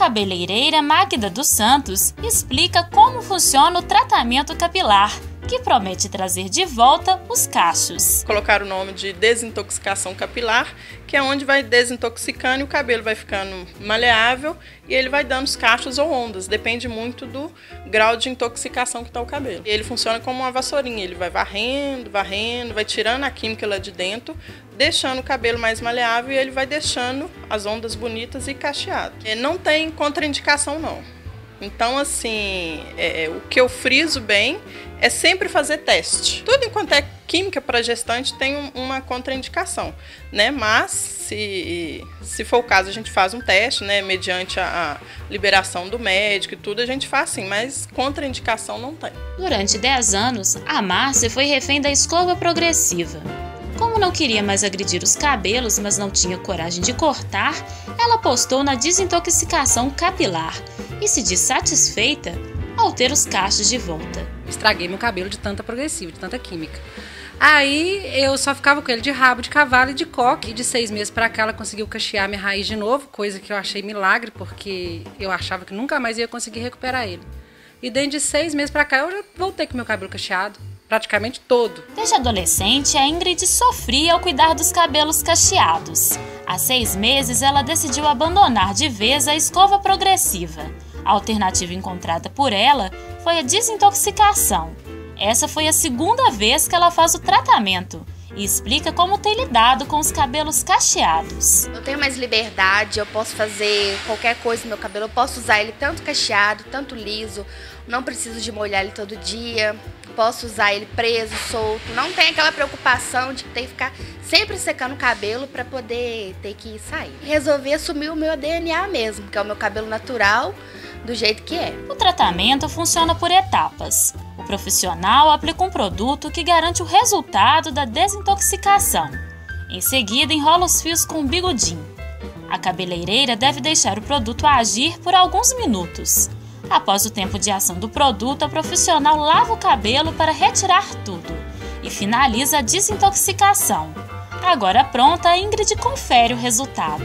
cabeleireira Magda dos Santos explica como funciona o tratamento capilar que promete trazer de volta os cachos. Colocar o nome de desintoxicação capilar, que é onde vai desintoxicando e o cabelo vai ficando maleável e ele vai dando os cachos ou ondas, depende muito do grau de intoxicação que está o cabelo. Ele funciona como uma vassourinha, ele vai varrendo, varrendo, vai tirando a química lá de dentro, deixando o cabelo mais maleável e ele vai deixando as ondas bonitas e cacheado. Não tem contraindicação não. Então, assim, é, o que eu friso bem é sempre fazer teste. Tudo enquanto é química para gestante tem um, uma contraindicação, né? Mas se, se for o caso, a gente faz um teste, né? Mediante a, a liberação do médico e tudo, a gente faz sim, mas contraindicação não tem. Durante 10 anos, a Márcia foi refém da escova progressiva. Como não queria mais agredir os cabelos, mas não tinha coragem de cortar, ela apostou na desintoxicação capilar e se diz satisfeita ao ter os cachos de volta. Estraguei meu cabelo de tanta progressiva, de tanta química. Aí eu só ficava com ele de rabo de cavalo e de coque. E de seis meses para cá ela conseguiu cachear minha raiz de novo, coisa que eu achei milagre, porque eu achava que nunca mais ia conseguir recuperar ele. E dentro de seis meses para cá eu já voltei com meu cabelo cacheado, praticamente todo. Desde adolescente, a Ingrid sofria ao cuidar dos cabelos cacheados. Há seis meses, ela decidiu abandonar de vez a escova progressiva a alternativa encontrada por ela foi a desintoxicação. Essa foi a segunda vez que ela faz o tratamento e explica como tem lidado com os cabelos cacheados. Eu tenho mais liberdade, eu posso fazer qualquer coisa no meu cabelo, eu posso usar ele tanto cacheado, tanto liso, não preciso de molhar ele todo dia, posso usar ele preso, solto, não tem aquela preocupação de ter que ficar sempre secando o cabelo para poder ter que sair. Resolvi assumir o meu DNA mesmo, que é o meu cabelo natural, do jeito que é. O tratamento funciona por etapas. O profissional aplica um produto que garante o resultado da desintoxicação. Em seguida, enrola os fios com um bigodinho. A cabeleireira deve deixar o produto agir por alguns minutos. Após o tempo de ação do produto, a profissional lava o cabelo para retirar tudo e finaliza a desintoxicação. Agora pronta, a Ingrid confere o resultado.